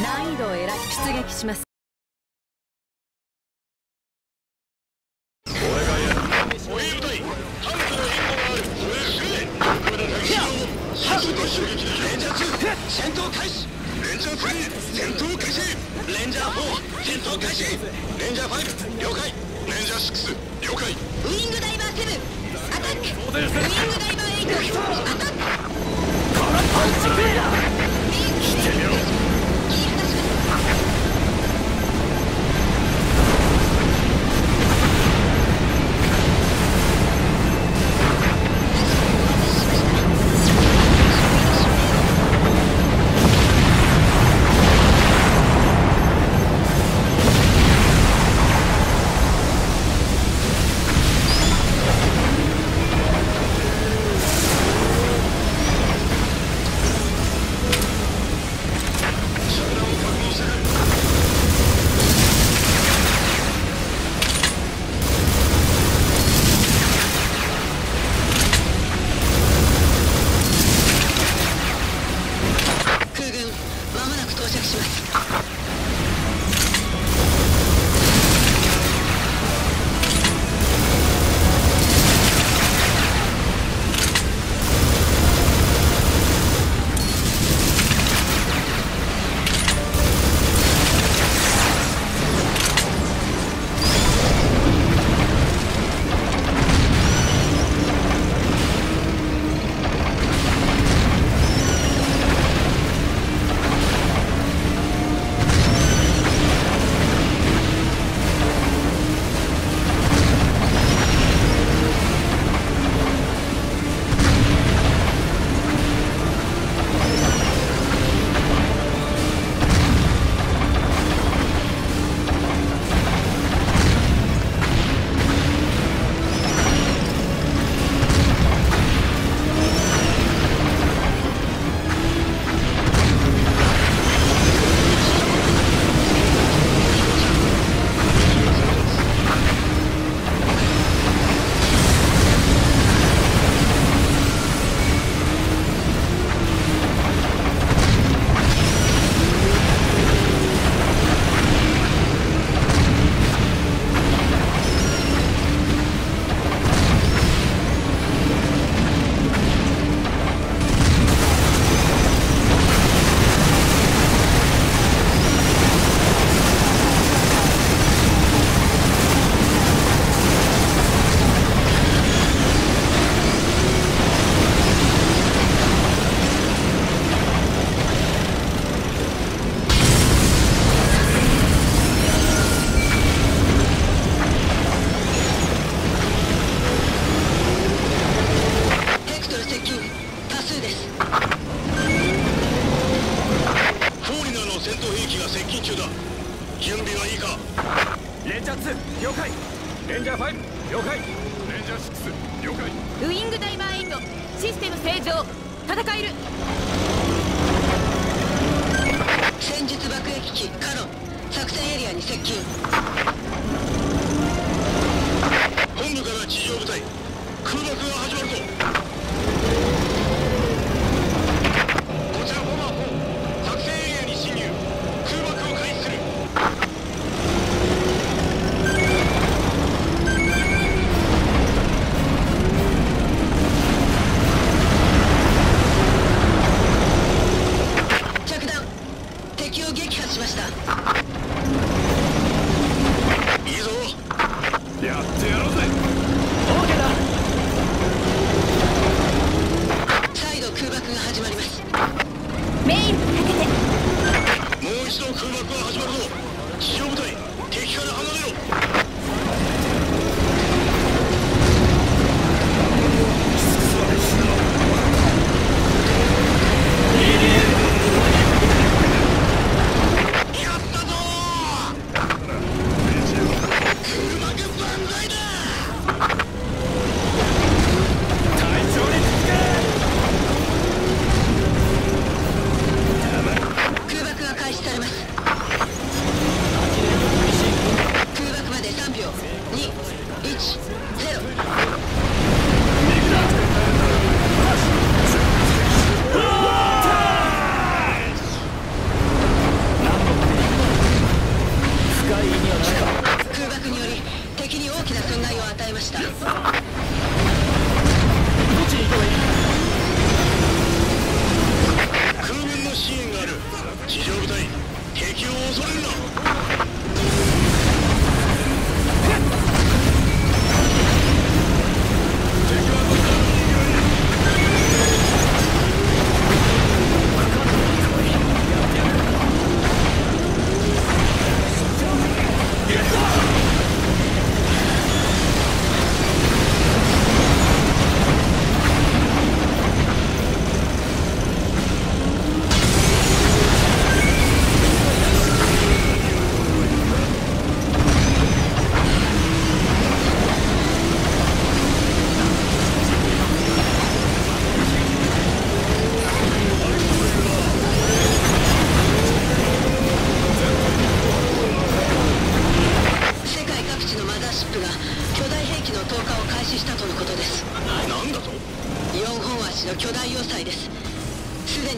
難易度を選び出撃します。俺がやるホイール隊タンクの援護があるそれでハスと襲撃だレンジャー2戦闘開始レンジャー3戦闘開始レンジャー4戦闘開始レンジャー5了解レンジャー6了解ウイングダイバー7アタックウイングダイバー中だ。準備はいいか。レンジャー2了解。レンジャー5了解。レンジャー6了解。ウイングダイバー8システム正常。戦える。戦術爆撃機カロン。作戦エリアに接近。本部から地上部隊空爆は。勝部隊敵から離れろ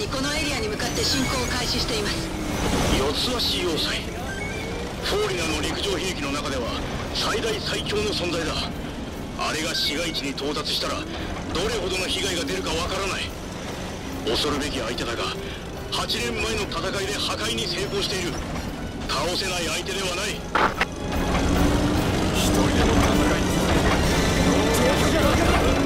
にこのエリアに向かって進行を開始しています。四つ足要塞。フォーリナの陸上兵器の中では最大最強の存在だ。あれが市街地に到達したらどれほどの被害が出るかわからない。恐るべき相手だが8年前の戦いで破壊に成功している。倒せない相手ではない。一人での戦い